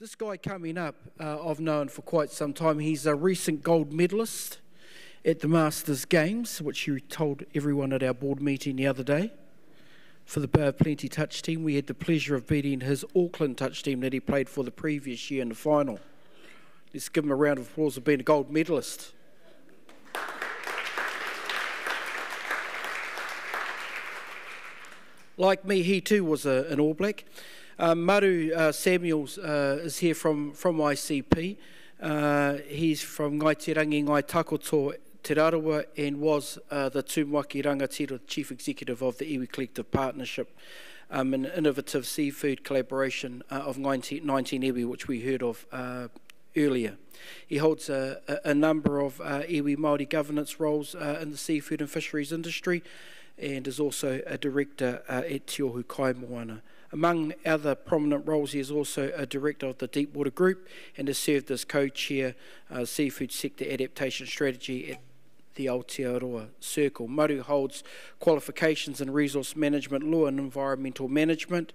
This guy coming up, uh, I've known for quite some time. He's a recent gold medalist at the Masters Games, which you told everyone at our board meeting the other day. For the Bay of Plenty touch team, we had the pleasure of beating his Auckland touch team that he played for the previous year in the final. Let's give him a round of applause for being a gold medalist. Like me, he too was a, an All Black. Um, Maru uh, Samuels uh, is here from, from ICP. Uh, he's from Ngai Te Ngai Takoto, Te Rarawa, and was uh, the Tūmaki Rangatira Chief Executive of the Iwi Collective Partnership, um, an innovative seafood collaboration uh, of 19, 19 Iwi, which we heard of uh, earlier. He holds a, a, a number of uh, iwi Māori governance roles uh, in the seafood and fisheries industry and is also a director uh, at Te Ohu Kaimoana. Among other prominent roles, he is also a director of the Deepwater Group and has served as co-chair uh, Seafood Sector Adaptation Strategy at the Aotearoa Circle. Maru holds qualifications in resource management law and environmental management.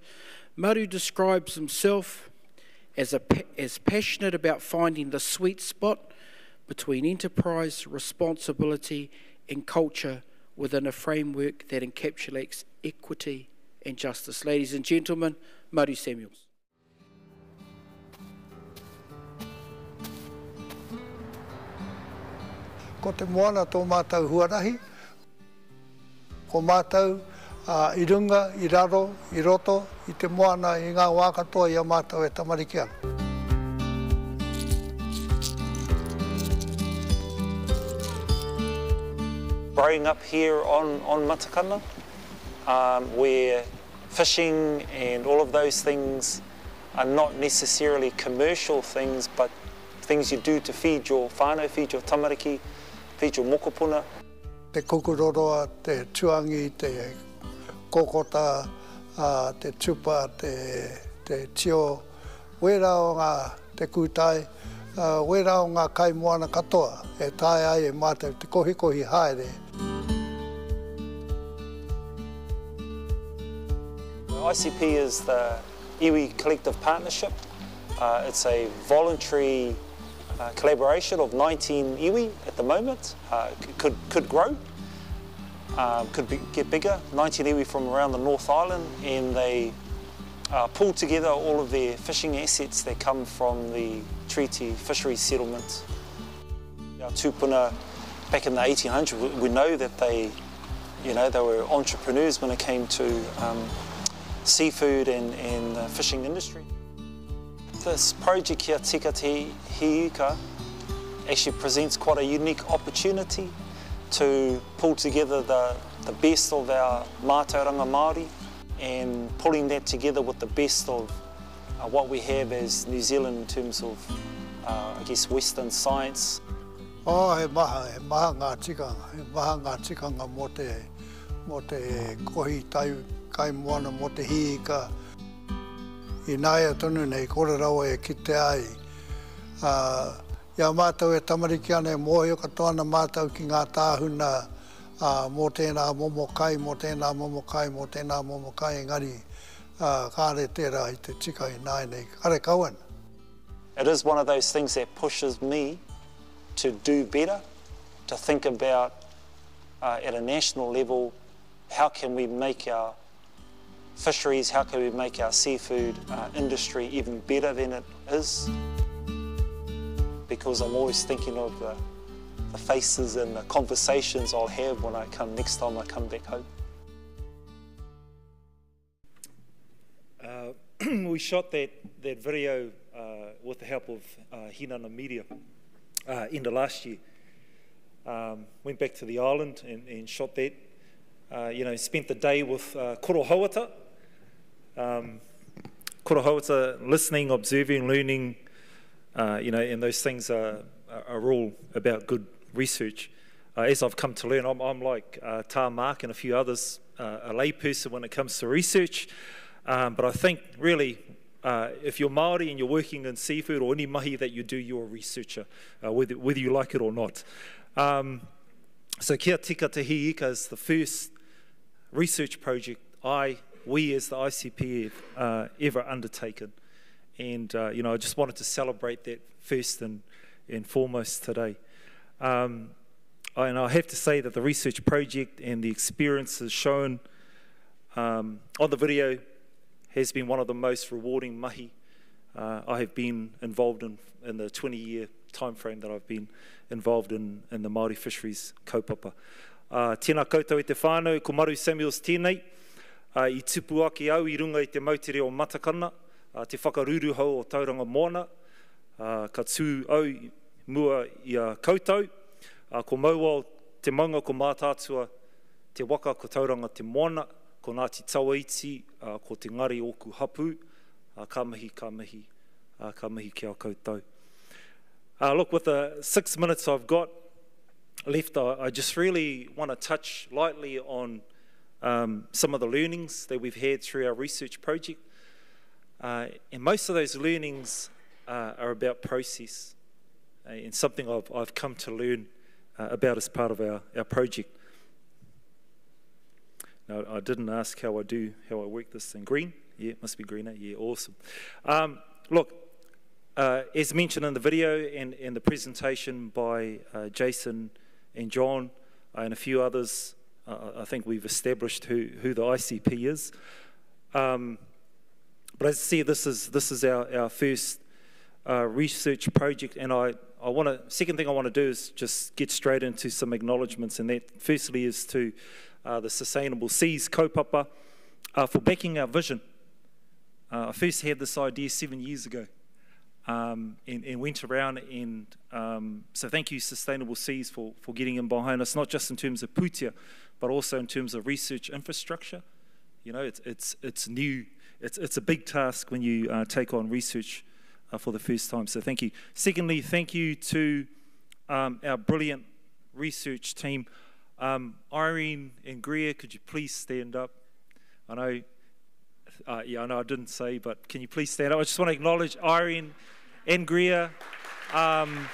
Maru describes himself as, a, as passionate about finding the sweet spot between enterprise, responsibility, and culture within a framework that encapsulates equity and justice. Ladies and gentlemen, Maru Samuels. Ko te moana tō mātou huarahi, ko mātou uh, i runga, i raro, i roto, i te moana i ngā wākatoa i a mātou e tamariki ana. Growing up here on, on Matakana, um, where fishing and all of those things are not necessarily commercial things, but things you do to feed your whānau, feed your tamariki, feed your mokopuna. Te kukuroroa, te tuangi, te kokota, uh, te tupa, te, te tio, wera o ngā te kūtai, uh, wera o ngā kaimoana katoa, e tai ai e mātou te kohi kohi haere. ICP is the Iwi Collective Partnership. Uh, it's a voluntary uh, collaboration of 19 iwi at the moment. Uh, could, could grow, um, could be, get bigger. 19 iwi from around the North Island and they uh, pull together all of their fishing assets that come from the treaty fisheries settlement. Our tupuna back in the 1800s, we, know that they, you know, they were entrepreneurs when it came to um, seafood and, and the fishing industry. This project here, Tika Te Hiuka, actually presents quite a unique opportunity to pull together the, the best of our mātauranga Māori and pulling that together with the best of uh, what we have as New Zealand in terms of, uh, I guess, Western science. Oh, he maha, he maha ngā tikanga, he maha ngā tikanga mō te, mō te kohi tai kai moana mo te hiika. I nāia tonu nei, kore rawa e ki te ai. Uh, ia mātou e tamariki ana e mohi o katoana mātou ki ngā tāhuna uh, mō tēnā momo kai, mō tēnā momo kai, mō tēnā momo kai, engari uh, kāre tērā i te tika i nāi nei. Kare kawan. It is one of those things that pushes me to do better, to think about uh, at a national level, how can we make our fisheries, how can we make our seafood uh, industry even better than it is? Because I'm always thinking of the, the faces and the conversations I'll have when I come next time I come back home. Uh, we shot that, that video uh, with the help of uh, Hinana Media uh, end of last year. Um, went back to the island and, and shot that. Uh, you know, spent the day with uh, Korohawata, um, kura listening, observing, learning, uh, you know, and those things are, are all about good research. Uh, as I've come to learn, I'm, I'm like uh, Tā Mark and a few others, uh, a layperson when it comes to research. Um, but I think really, uh, if you're Maori and you're working in seafood or any mahi that you do, you're a researcher, uh, whether, whether you like it or not. Um, so Kia Tika Te Hiika is the first research project I we as the ICP have uh, ever undertaken. And, uh, you know, I just wanted to celebrate that first and, and foremost today. Um, and I have to say that the research project and the experiences shown um, on the video has been one of the most rewarding mahi uh, I have been involved in in the 20 year time frame that I've been involved in, in the Māori fisheries kaupapa. Uh, tēnā koutou i te whānau, ko Maru Samuels tēnei, uh, i tupu ake au i runga i te mautere o Matakana, uh, te whakaruru hau o Tauranga Moana, uh, ka tū au mua i a koutou, uh, ko maua o te maunga ko mātātua te waka ko Tauranga te Moana, ko Ngāti Tawaiti, uh, ko te ngari oku hapu, uh, ka mihi, ka mihi, uh, ka mihi ki a koutou. Uh, look, with the six minutes I've got left, I, I just really want to touch lightly on um, some of the learnings that we've had through our research project. Uh, and most of those learnings uh, are about process uh, and something I've, I've come to learn uh, about as part of our, our project. Now, I didn't ask how I do, how I work this thing. Green? Yeah, it must be greener. Yeah, awesome. Um, look, uh, as mentioned in the video and, and the presentation by uh, Jason and John and a few others, uh, I think we've established who, who the ICP is. Um, but as I see, this is, this is our, our first uh, research project, and I, I want to, second thing I want to do is just get straight into some acknowledgements, and that firstly is to uh, the Sustainable Seas kaupapa uh, for backing our vision. Uh, I first had this idea seven years ago um, and, and, went around and um, so thank you Sustainable Seas for, for getting in behind us, not just in terms of Pūtea, but also in terms of research infrastructure. You know, it's, it's, it's new, it's, it's a big task when you uh, take on research uh, for the first time, so thank you. Secondly, thank you to um, our brilliant research team. Um, Irene and Greer, could you please stand up? I know, uh, yeah, I know I didn't say, but can you please stand up? I just want to acknowledge Irene and Greer, um,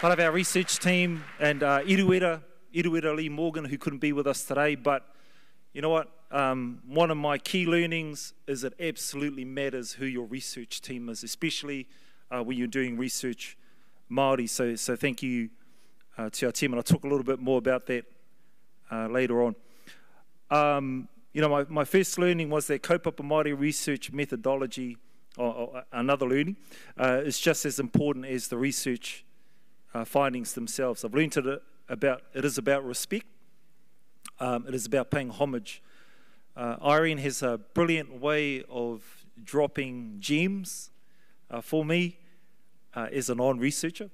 part of our research team, and uh, Iruera, Iruera Lee Morgan, who couldn't be with us today. But you know what? Um, one of my key learnings is it absolutely matters who your research team is, especially uh, when you're doing research Māori. So, so thank you uh, to our team, and I'll talk a little bit more about that uh, later on. Um, you know, my, my first learning was that kaupapa Māori research methodology, or, or another learning, uh, is just as important as the research uh, findings themselves. I've learned it about, it is about respect, um, it is about paying homage. Uh, Irene has a brilliant way of dropping gems uh, for me uh, as a non-researcher.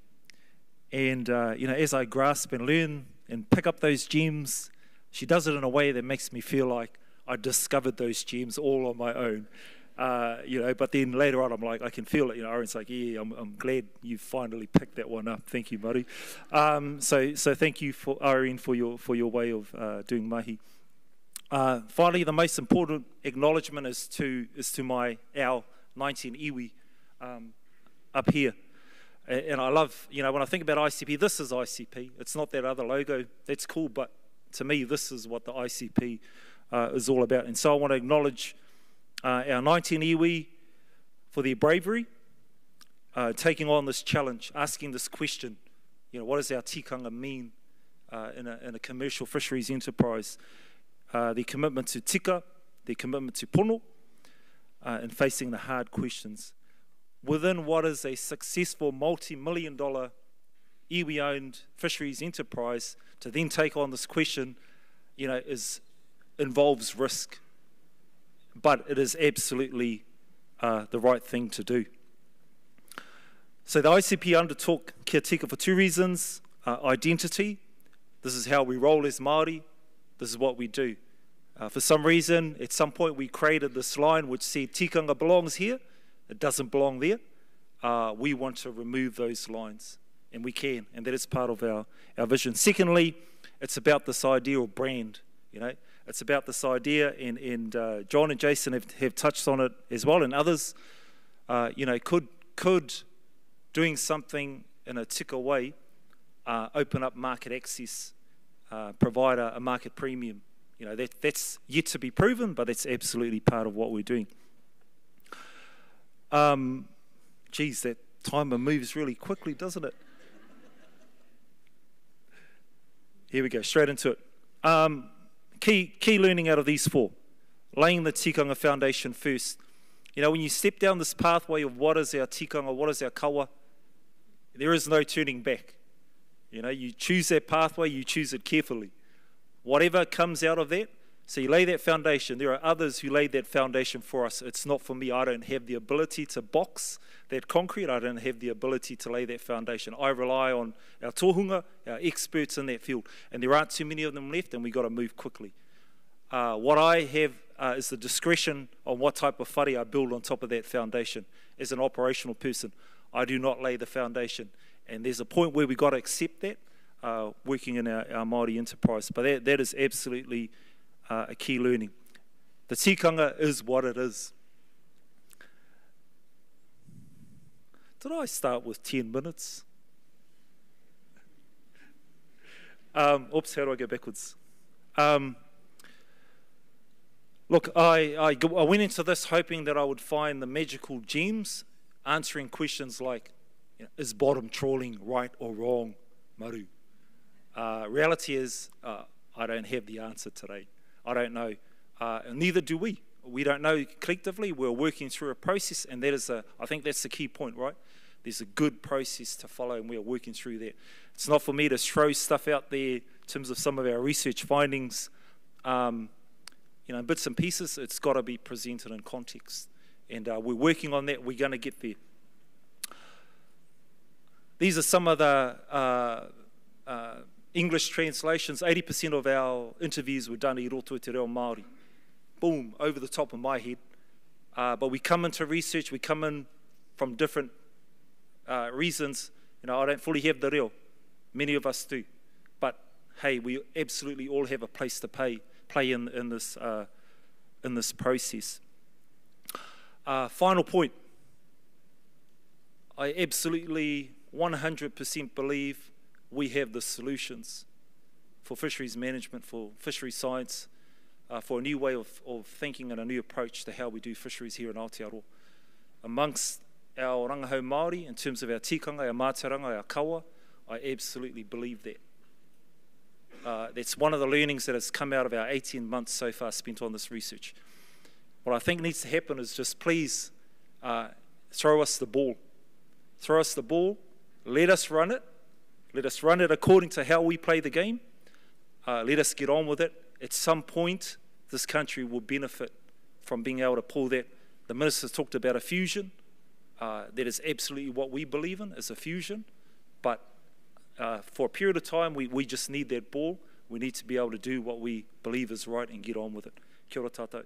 And, uh, you know, as I grasp and learn and pick up those gems, she does it in a way that makes me feel like I discovered those gems all on my own. Uh, you know, but then later on, I'm like, I can feel it. You know, Aaron's like, yeah, I'm, I'm glad you finally picked that one up. Thank you, Murray. Um, so, so thank you for Irene for your for your way of uh, doing mahi. Uh, finally, the most important acknowledgement is to is to my our 19 iwi um, up here. And I love, you know, when I think about ICP, this is ICP. It's not that other logo. That's cool, but to me, this is what the ICP uh, is all about. And so I want to acknowledge uh, our 19 iwi for their bravery, uh, taking on this challenge, asking this question, you know, what does our tikanga mean uh, in a, in, a, commercial fisheries enterprise? Uh, their commitment to tika, their commitment to pono, uh, and facing the hard questions within what is a successful multi-million dollar iwi-owned fisheries enterprise to then take on this question, you know, is involves risk, but it is absolutely uh, the right thing to do. So the ICP undertook Kia Tika for two reasons. Uh, identity, this is how we roll as Māori, this is what we do. Uh, for some reason, at some point we created this line which said tikanga belongs here, it doesn't belong there. Uh, we want to remove those lines, and we can, and that is part of our, our vision. Secondly, it's about this idea of brand. You know, it's about this idea, and, and uh, John and Jason have, have touched on it as well, and others. Uh, you know, could could doing something in a tika way uh, open up market access, uh, provide a, a market premium? You know, that, that's yet to be proven, but that's absolutely part of what we're doing. Um, geez, that timer moves really quickly, doesn't it? Here we go, straight into it. Um, key, key learning out of these four laying the tikanga foundation first. You know, when you step down this pathway of what is our tikanga, what is our kawa, there is no turning back. You know, you choose that pathway, you choose it carefully. Whatever comes out of that, so you lay that foundation. There are others who laid that foundation for us. It's not for me. I don't have the ability to box that concrete. I don't have the ability to lay that foundation. I rely on our tohunga, our experts in that field. And there aren't too many of them left, and we've got to move quickly. Uh, what I have uh, is the discretion on what type of whare I build on top of that foundation. As an operational person, I do not lay the foundation. And there's a point where we've got to accept that, uh, working in our, our Māori enterprise. But that, that is absolutely uh, a key learning. The tikanga is what it is. Did I start with 10 minutes? Um, oops, how do I go backwards? Um, look, I, I, I went into this hoping that I would find the magical gems answering questions like you know, is bottom trawling right or wrong, Maru? Uh, reality is, uh, I don't have the answer today. I don't know. Uh, neither do we. We don't know collectively. We're working through a process, and that is a, I think that's the key point, right? There's a good process to follow, and we are working through that. It's not for me to throw stuff out there in terms of some of our research findings, um, you know, bits and pieces. It's got to be presented in context, and uh, we're working on that. We're going to get there. These are some of the uh, uh, English translations, 80% of our interviews were done i roto te reo Māori. Boom, over the top of my head. Uh, but we come into research, we come in from different uh, reasons. You know, I don't fully have the reo. Many of us do. But hey, we absolutely all have a place to pay, play in, in, this, uh, in this process. Uh, final point. I absolutely 100% believe we have the solutions for fisheries management, for fisheries science, uh, for a new way of, of thinking and a new approach to how we do fisheries here in Aotearoa. Amongst our rangahau Māori, in terms of our tikanga, our mātauranga, our kawa, I absolutely believe that. Uh, that's one of the learnings that has come out of our 18 months so far spent on this research. What I think needs to happen is just please uh, throw us the ball. Throw us the ball, let us run it, let us run it according to how we play the game. Uh, let us get on with it. At some point, this country will benefit from being able to pull that. The ministers talked about a fusion. Uh, that is absolutely what we believe in, is a fusion. But uh, for a period of time, we, we just need that ball. We need to be able to do what we believe is right and get on with it. Kia ora tātou.